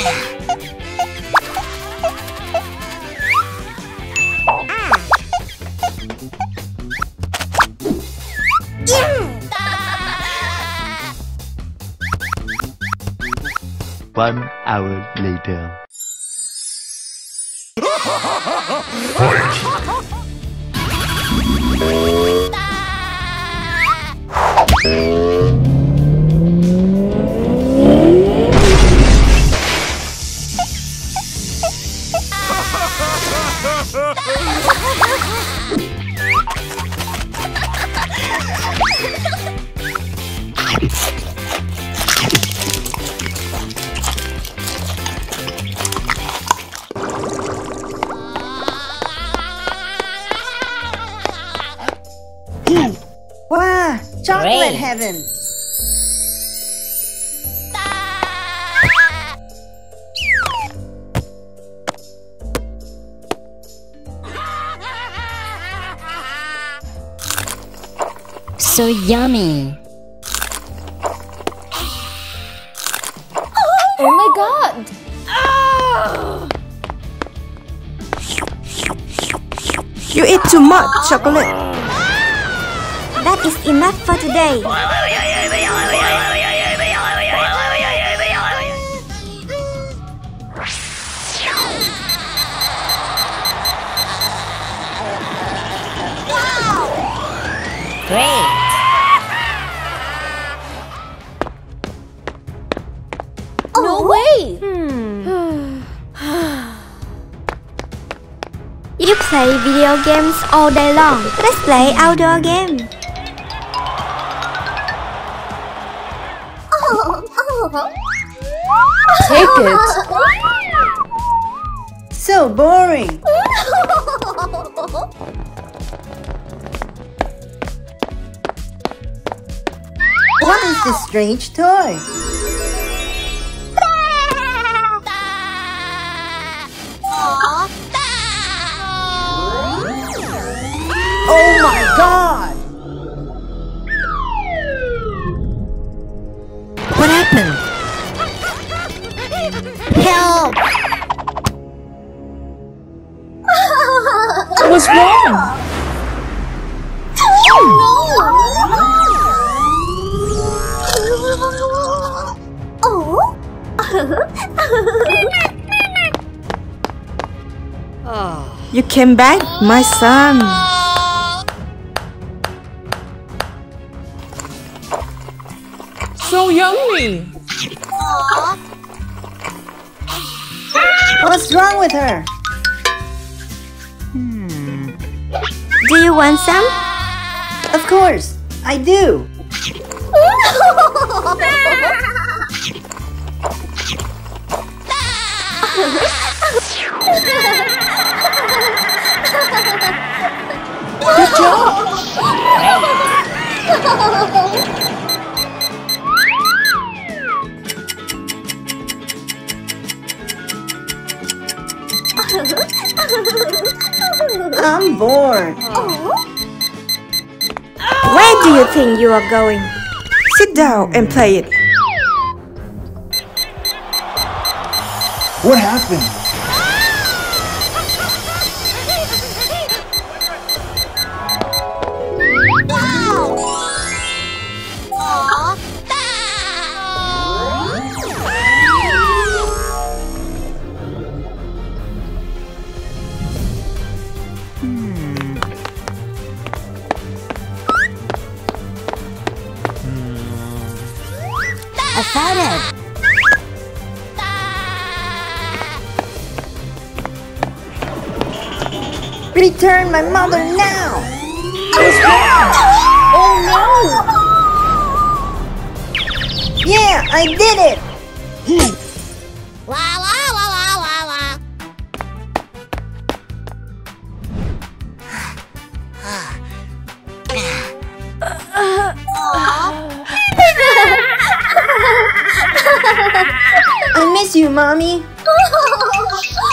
Yeah. One hour later. Wow, chocolate Great. heaven. So yummy. Oh my god! You eat too much chocolate. That is enough for today. Great. No way! Hmm. You play video games all day long. Let's play outdoor game. Take it! So boring. What is this strange toy? You came back, my son. So yummy! What's wrong with her? Hmm. Do you want some? Of course, I do. Good! I'm bored. Oh. Where do you think you are going? Sit down and play it. What happened? Return my mother now! Oh no! Yeah, I did it! La la la la la la. I miss you, mommy.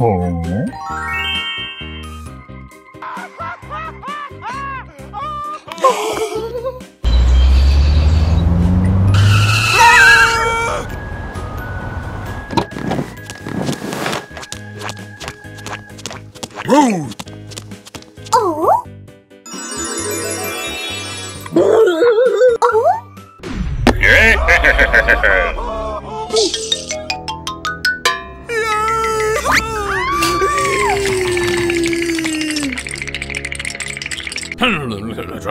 Oh. Wow.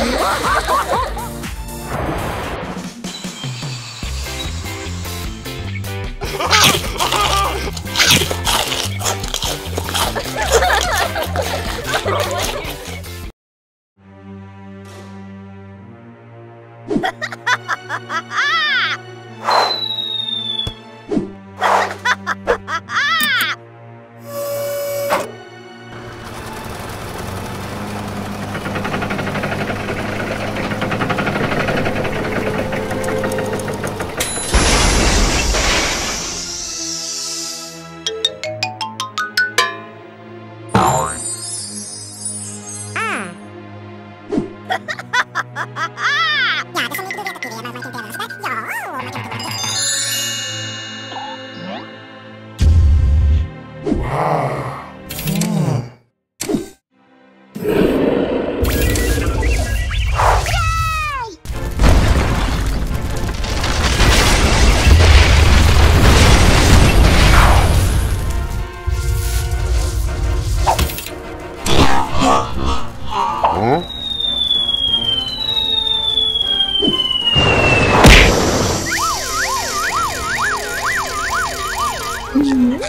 Ha ha ha ha! 어? 음.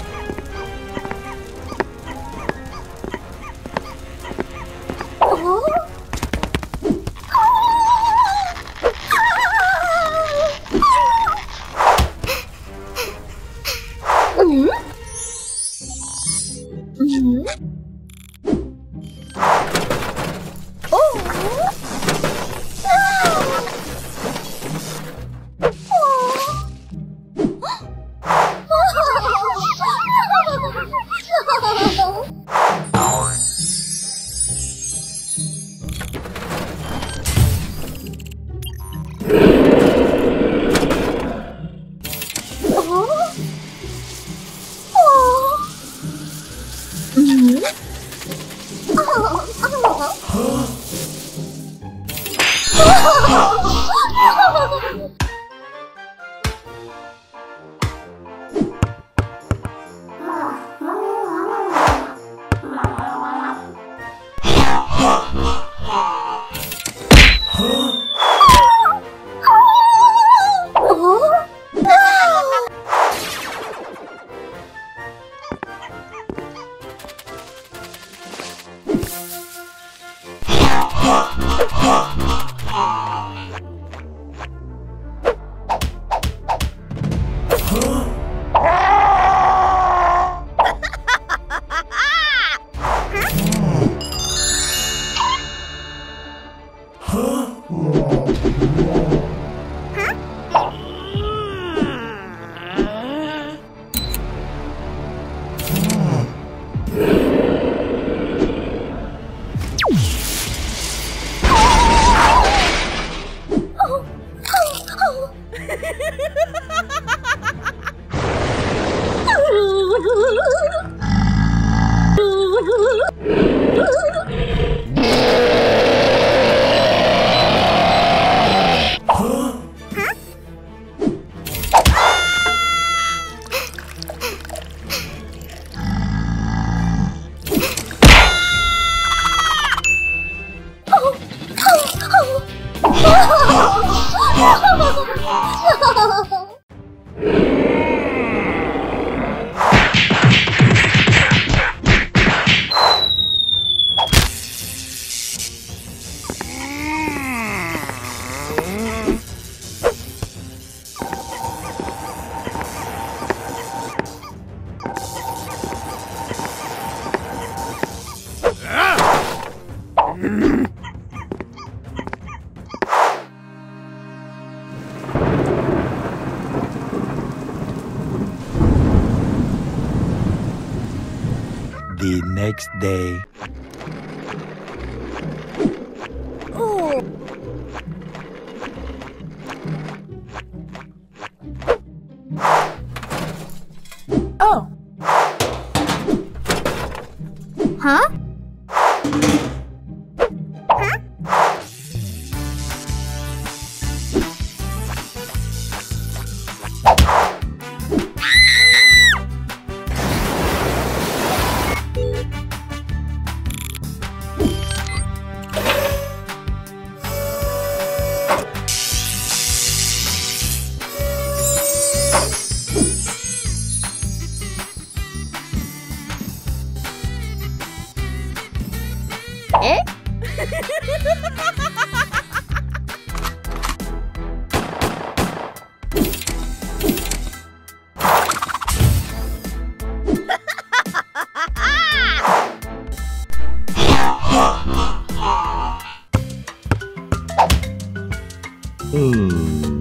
어? 음? 음? 음? 嗯。Next day. Oh. Huh? 嗯。